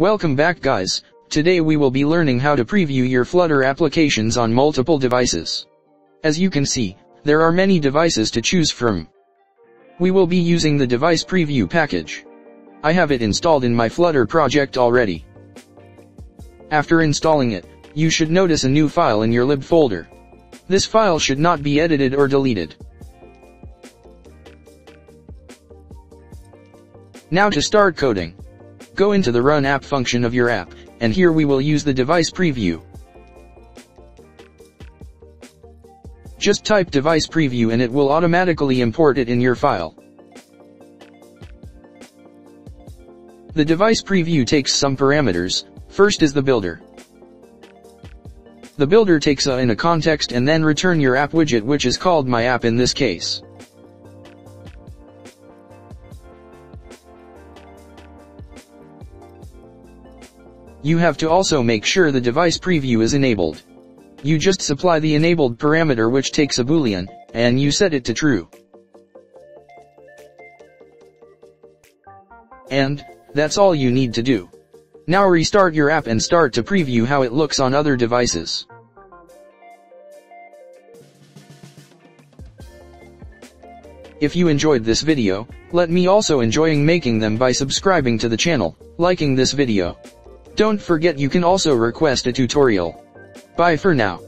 Welcome back guys, today we will be learning how to preview your Flutter applications on multiple devices. As you can see, there are many devices to choose from. We will be using the device preview package. I have it installed in my Flutter project already. After installing it, you should notice a new file in your lib folder. This file should not be edited or deleted. Now to start coding. Go into the run app function of your app, and here we will use the device preview. Just type device preview and it will automatically import it in your file. The device preview takes some parameters, first is the builder. The builder takes a in a context and then return your app widget which is called my app in this case. You have to also make sure the device preview is enabled. You just supply the enabled parameter which takes a boolean, and you set it to true. And, that's all you need to do. Now restart your app and start to preview how it looks on other devices. If you enjoyed this video, let me also enjoying making them by subscribing to the channel, liking this video. Don't forget you can also request a tutorial. Bye for now.